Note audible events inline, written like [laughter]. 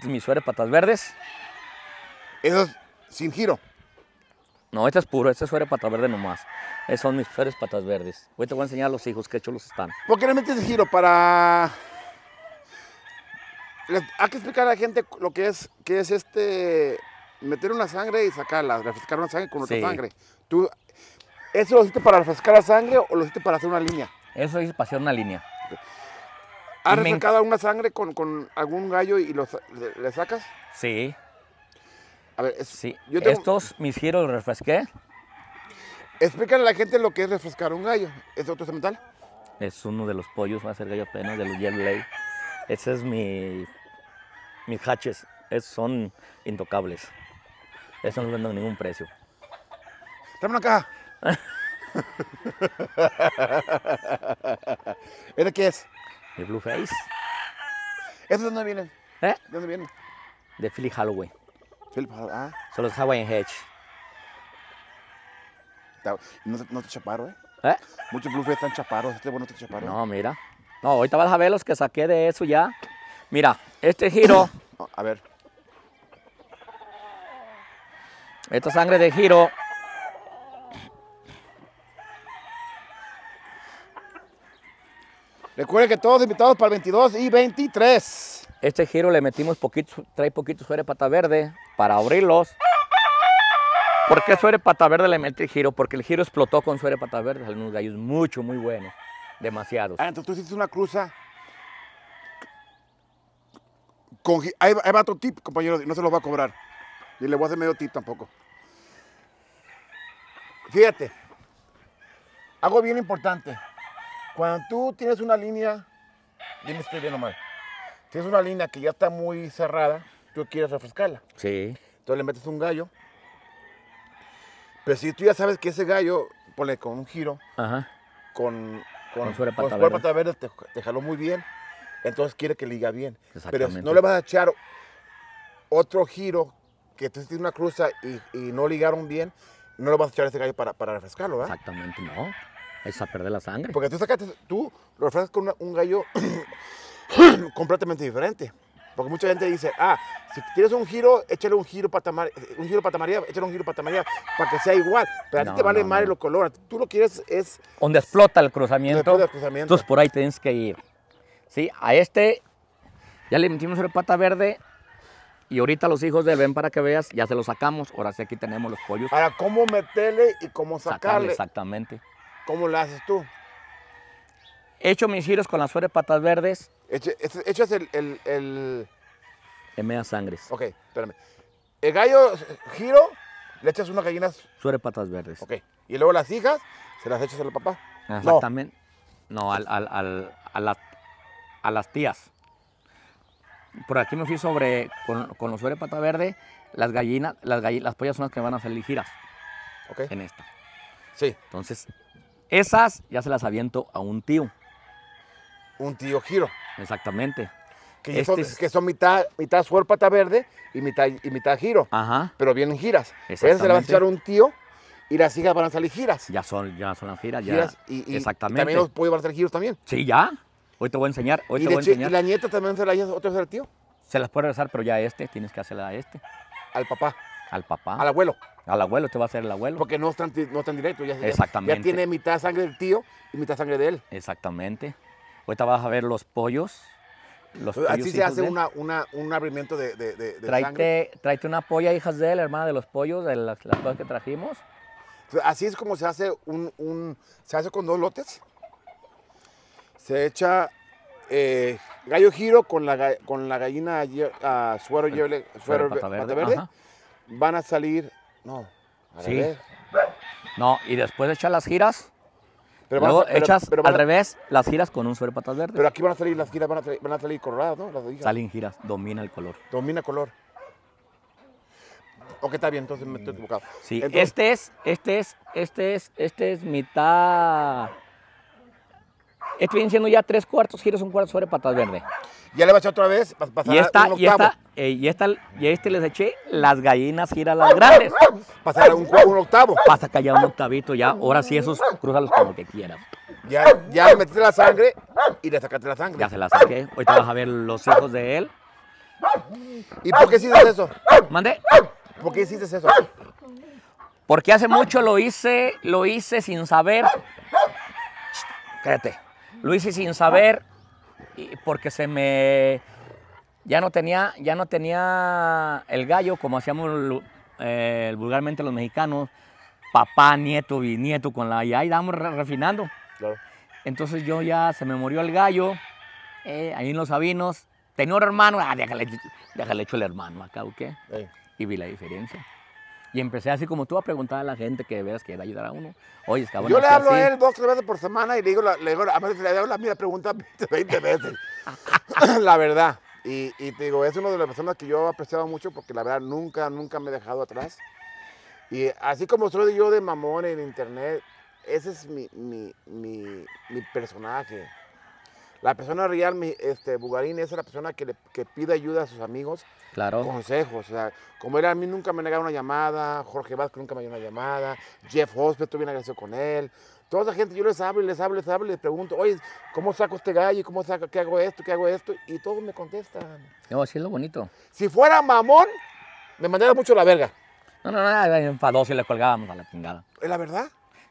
Este es mi suere patas verdes. Eso es sin giro. No, este es puro, este es suere patas verde nomás. Esos son mis sueres patas verdes. Hoy te voy a enseñar a los hijos qué chulos están. ¿Por qué le metes giro? Para... Les- Hay que explicar a la gente lo que es, qué es este... Meter una sangre y sacarla, refrescar una sangre con otra Sí. sangre. ¿Tú, ¿Eso lo hiciste para refrescar la sangre o lo hiciste para hacer una línea? Eso es para hacer una línea. ¿Has Y me refrescado alguna sangre con, con algún gallo y lo, sa- le, le sacas? Sí, A ver, es- sí. yo tengo- Estos mis giros los refresqué. explícale a la gente lo que es refrescar un gallo. ¿Es otro cemental? Es uno de los pollos, va a ser gallo apenas, de los Yellow. Ese es mi. Mis haches. Esos son intocables. Eso no los vendo a ningún precio. Tráeme una caja. [laughs] [laughs] ¿Es de qué es? Mi Blue Face. ¿Esos de dónde vienen? ¿Eh? ¿De dónde vienen? De Philly Holloway. Philip, Ah, Son los Hawaiian Hedge. está- no, te- no te chaparo, ¿eh? ¿Eh? Muchos blues están chaparos. Este bueno te chaparo. No, mira. No, ahorita vas a ver los que saqué de eso ya. Mira, este giro, [coughs] A ver. esta sangre de giro, Recuerden que todos invitados para el 22 y 23. este giro le metimos poquito, trae poquito suere pata verde para abrirlos. ¿Por qué suere pata verde le metí el giro? Porque el giro explotó con suere pata verde. Salen unos gallos mucho, muy buenos. Demasiados. Ah, entonces tú hiciste una cruza. Con, ahí, va- ahí va otro tip, compañero, y no se los va a cobrar. Y le voy a hacer medio tip tampoco. Fíjate, algo bien importante. Cuando tú tienes una línea, dime estoy bien o mal. Tienes una línea que ya está muy cerrada, tú quieres refrescarla. Sí. Entonces le metes un gallo. Pero si tú ya sabes que ese gallo, ponle con un giro, Ajá. con, con, Con suere verde. pata verde, te, te jaló muy bien. Entonces quiere que liga bien. Pero no le vas a echar otro giro, que tú hiciste una cruza y, y no ligaron bien, no le vas a echar ese gallo para, para refrescarlo, ¿verdad? Exactamente, no. Es a perder la sangre. Porque tú sacaste, tú lo refrescas con una- un gallo [coughs] completamente diferente. Porque mucha gente dice, ah, si tienes un giro, échale un giro pata Mar- un giro pata María, échale un giro pata María para que sea igual. Pero a ti te vale no, madre no. los colores. Tú lo quieres es Donde explota el cruzamiento, Después del cruzamiento. entonces por ahí tienes que ir. Sí, a este ya le metimos el pata verde y ahorita los hijos de él, ven para que veas, ya se los sacamos. Ahora sí aquí tenemos los pollos. para cómo meterle y cómo Sacarle, sacarle. exactamente. ¿Cómo lo haces tú? He hecho mis giros con las suere patas verdes Eche- eche- Echas el, el, el- en media sangres. Ok, espérame. El gallo giro, le echas unas gallinas. Suere patas verdes. Ok. Y luego las hijas, se las echas al papá. Exactamente. No, al, al- al- a, las, a las tías. Por aquí me fui sobre, con, con los suere pata verde, las gallinas, las, galli- las pollas son las que van a salir giras No. Ok. en esta. Sí. Entonces, esas ya se las aviento a un tío. Un tío giro. Exactamente. Que, Este son, es- que son mitad, mitad suer pata verde y mitad, y mitad giro. Ajá. Pero vienen giras. Esas se las va a echar un tío y las hijas van a salir giras. Ya son, ya son las giras. Ya. Y, y Exactamente. también los pollos van a giros también. Sí, ya. Hoy te voy a enseñar. Hoy Y, te voy a hecho- y enseñar. la nieta también se la echas otro al tío. Se las puede regresar, pero ya a este tienes que hacerla a este. Al papá, Al papá. al abuelo. Al abuelo te va a hacer el abuelo. Porque no están, no están directos. Ya, Exactamente. Ya tiene mitad sangre del tío y mitad sangre de él. Exactamente. Ahorita vas a ver los pollos. Los pollos Así se hace una, una, un abrimiento de, de, de- de sangre. Tráete, tráete una polla, hijas de él, hermana de los pollos, de las, las cosas que trajimos. Así es como se hace un, un- se hace con dos lotes. Se echa eh, gallo giro con la, con la gallina ah, suero, yeble- suero pata ve- verde, pata verde. Van a salir, no, al Sí. revés. No, y después de echar las giras, Pero, a- luego pero- echas pero al a- revés las giras con un suero de patas verdes. pero aquí van a salir las giras, van a, van a salir coloradas, ¿no? Las hijas. Salen giras, domina el color. Domina color. Ok, está bien, entonces me estoy equivocado. Sí, Entonces, este es, este es, este es, este es mitad. Viene siendo ya tres cuartos giros, un cuarto sobre patas verde. Ya le va a echar otra vez, pa- pasará Y esta, un y octavo. esta, eh, y esta, y este les eché las gallinas giras las grandes. Pasará un, un octavo. Pasa que haya un octavito ya. Ahora sí, esos crúzalos con lo que quieras. Ya, ya le metiste la sangre y le sacaste la sangre. Ya se la saqué. Ahorita vas a ver los hijos de él. ¿Y por qué hiciste eso? ¿Mandé? ¿Por qué hiciste eso? Porque hace mucho lo hice, lo hice sin saber. Cállate. Lo hice sin saber porque se me ya no tenía ya no tenía el gallo como hacíamos eh, vulgarmente los mexicanos, papá, nieto, bisnieto con la y ahí vamos re- refinando. Claro. Entonces yo ya se me murió el gallo, eh, ahí en los sabinos. Tenía un hermano, ah, déjale, déjale hecho el hermano acá, ¿o qué? Y vi la diferencia. Y empecé así como tú a preguntar a la gente que veas que a ayudar a uno. Oye, es cabrón. Yo le hablo así. a él dos, tres veces por semana y le digo, la- le digo, a [laughs] veces le hago la misma pregunta 20 veces. la verdad. Y, y te digo, es una de las personas que yo he apreciado mucho porque la verdad nunca, nunca me he dejado atrás. Y así como soy yo de mamón en internet, ese es mi, mi, mi, mi personaje. La persona real, mi, este, Bugarín, es la persona que, le, que pide ayuda a sus amigos Claro. consejos. O sea, como él a mí nunca me negaron una llamada, Jorge Vázquez nunca me dio una llamada, Jeff Hospet tuve una relación con él. Toda esa gente yo les hablo les hablo, les hablo y les pregunto, oye, ¿cómo saco este gallo? ¿Cómo saco, qué hago esto? ¿Qué hago esto? Y todos me contestan. No, así es lo bonito. Si fuera mamón, me mandaría mucho la verga. No, no, no, enfadoso y le colgábamos a la chingada. Es la verdad.